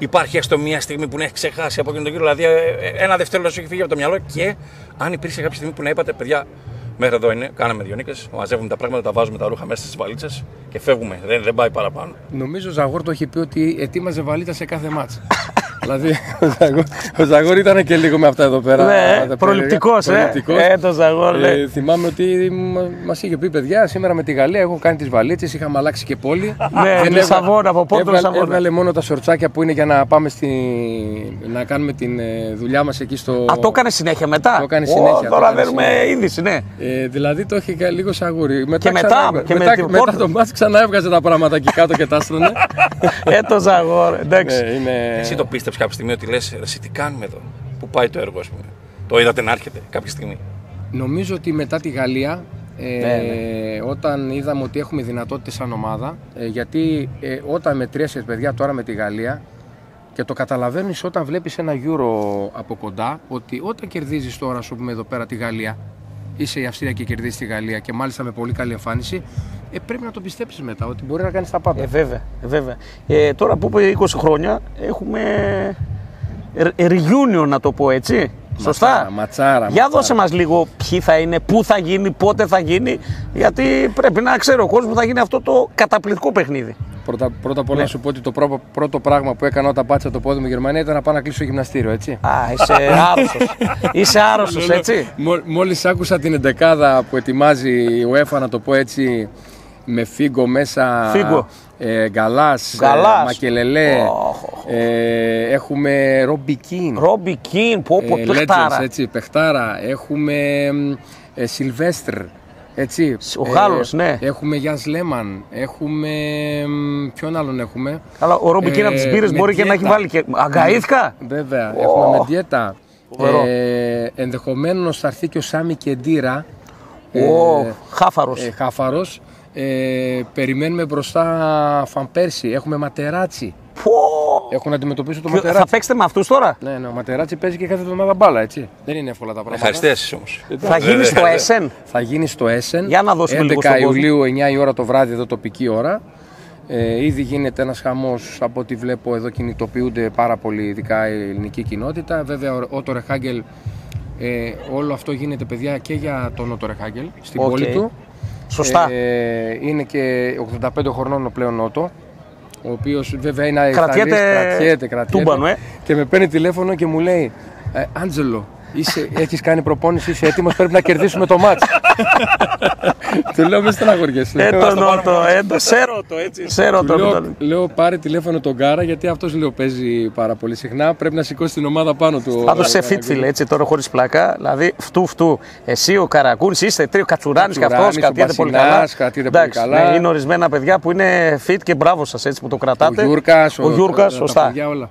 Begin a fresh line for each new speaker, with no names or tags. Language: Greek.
υπάρχει έστω μια στιγμή που να έχει ξεχάσει από εκείνο τον κύριο. Δηλαδή, ε, ένα δευτερόλεπτο σου έχει φύγει από το μυαλό και αν υπήρξε κάποια στιγμή που να είπατε, παιδιά, μέχρι εδώ είναι, κάναμε δύο νίκες, μαζεύουμε τα πράγματα, τα βάζουμε τα ρούχα μέσα στις βαλίτσες και φεύγουμε. Δεν, δεν πάει παραπάνω.
Νομίζω ο Ζαγόρ το έχει πει ότι ετοίμαζε βαλίτσα σε κάθε μάτς. Δηλαδή ο Ζαγόρ, ο Ζαγόρ ήταν και λίγο με αυτά εδώ πέρα.
Ναι,
τα
προληπτικός, ε.
προληπτικός.
Ε, το Ζαγόρ, ναι.
Ε, θυμάμαι ότι μα είχε πει παιδιά σήμερα με τη Γαλλία έχω κάνει τις βαλίτσες, είχαμε αλλάξει και πόλη.
Ναι,
Δεν
Λισαβόνα, από Πόρτο
έβγαλε,
Λισαβόνα.
έβγαλε μόνο τα σορτσάκια που είναι για να πάμε στη, να κάνουμε την ε, δουλειά μας εκεί στο.
Α, το έκανε συνέχεια μετά;
Το έκανε
Ω,
συνέχεια, το
τώρα
έκανε
δίνουμε
συνέχεια.
είδηση, ναι.
Ε, δηλαδή το είχε κα- λίγο σαγούρι. Μετά,
Και μετά,
ξανά,
και με
μετά,
την
μετά
Πόρτο.
το μάτς ξανά έβγαζε τα πράγματα εκεί κάτω και τα έστρωνε.
ε, το Ζαγόρ, εντάξει.
ναι, είναι...
Εσύ το πίστεψε κάποια στιγμή ότι λες, εσύ τι κάνουμε εδώ; Πού πάει το έργο, ας πούμε; Το είδατε να έρχεται κάποια στιγμή;
Νομίζω ότι μετά τη Γαλλία, ε,
Ναι,
όταν είδαμε ότι έχουμε δυνατότητες σαν ομάδα, ε, γιατί ε, όταν μετρίασες παιδιά τώρα με τη Γαλλία και το καταλαβαίνεις όταν βλέπεις ένα Euro από κοντά, ότι όταν κερδίζεις τώρα, ας πούμε εδώ πέρα τη Γαλλία, είσαι η Αυστρία και κερδίζεις τη Γαλλία και μάλιστα με πολύ καλή εμφάνιση, ε, πρέπει να το πιστέψεις μετά ότι μπορεί να κάνεις τα πάντα.
Ε, βέβαια, ε, βέβαια. Ε, τώρα που είπε 20 χρόνια, έχουμε re- reunion να το πω έτσι. Σωστά;
Ματσάρα, ματσάρα,
Για
ματσάρα.
δώσε μας λίγο ποιοι θα είναι, πού θα γίνει, πότε θα γίνει, γιατί πρέπει να ξέρει ο κόσμος που θα γίνει αυτό το καταπληκτικό παιχνίδι.
Πρώτα, πρώτα απ' όλα να σου πω ότι το πρώτο, πρώτο πράγμα που έκανα όταν πάτησα το πόδι μου Γερμανία ήταν να πάω να κλείσω γυμναστήριο, έτσι.
Α, είσαι άρρωστος. είσαι άρρωστος, έτσι.
Μόλι μόλις άκουσα την εντεκάδα που ετοιμάζει η UEFA, να το πω έτσι, με φίγκο μέσα.
Φίγκο.
Ε, γκαλάς,
Γκαλάς.
ε, Μακελελέ.
Οχ, οχ,
ε, έχουμε Ρόμπι Κιν.
Ρόμπι Κιν, πω πω,
ε,
παιχτάρα.
Legends, έτσι, παιχτάρα. Έχουμε μ, ε, Σιλβέστρ. Έτσι.
Ο Γάλλος, ναι.
Έχουμε Γιάνς Λέμαν. Έχουμε. μ, Ποιον άλλον έχουμε;
Αλλά ο Ρόμπι Κιν από τις
Ε,
μπύρες μπορεί και να έχει
Μεντιέτα.
βάλει και... Αγκαήθηκα;
Βέβαια,
Ω.
έχουμε Μεντιέτα.
Φοβερό.
Ε, ενδεχομένως θα έρθει και ο Σάμι Κεντήρα.
Ω,
ε,
χάφαρος.
ε, χάφαρος. Ε, περιμένουμε μπροστά Φανπέρσι. Έχουμε Ματεράτσι.
Πω.
Έχουν να αντιμετωπίσουν το
Ποιο-
Ματεράτσι.
Θα παίξετε με αυτούς τώρα;
Ναι, ναι, ο Ματεράτσι παίζει και κάθε εβδομάδα μπάλα, έτσι. Δεν είναι εύκολα τα πράγματα.
Ευχαριστές όμως.
Θα γίνει στο Essen.
Θα γίνει στο Essen.
Για να δώσουμε
11
λίγο στον κόσμο.
Ιουλίου, 9 η ώρα το βράδυ, εδώ τοπική ώρα. Ε, ήδη γίνεται ένας χαμός, από ό,τι βλέπω εδώ κινητοποιούνται πάρα πολύ, ειδικά η ελληνική κοινότητα. Βέβαια, ο Ότο Ρεχάγκελ, ε, όλο αυτό γίνεται παιδιά και για τον Ότο Ρεχάγκελ, στην
Οκ.
πόλη του.
Σωστά.
Ε, είναι και 85 χρονών ο πλέον Ότο, ο οποίος βέβαια είναι
Κρατιέται
Ιταλής, κρατιέται, κρατιέται.
τούμπανο, ε.
Και με παίρνει τηλέφωνο και μου λέει, «Ε, Άντζελο, είσαι, έχεις κάνει προπόνηση, είσαι έτοιμος, πρέπει να κερδίσουμε το ματς. Του λέω, μη στεναχωριέσαι.
Ε,
Λέω,
τον Νότο, ε, το σέρω το έτσι. Σέρω
του
το.
λέω,
τον-
λέω, πάρε τηλέφωνο τον Κάρα, γιατί αυτός λέω παίζει πάρα πολύ συχνά. Πρέπει να σηκώσει την ομάδα πάνω του.
Πάντως σε fit φίλε, έτσι τώρα χωρίς πλάκα. Δηλαδή, φτού φτού. Εσύ ο Καρακούρη είστε τρίο κατσουράνης και αυτό
Κατσουράνης, ο
κρατιέται πολύ
Μπασινάς,
καλά.
κρατιέται πολύ
Εντάξει,
καλά.
ναι, είναι ορισμένα παιδιά που είναι fit και μπράβο σας έτσι που το κρατάτε.
Ο Γιούρκας,
ο Γιούρκας,
τα- τα
σωστά.
παιδιά όλα.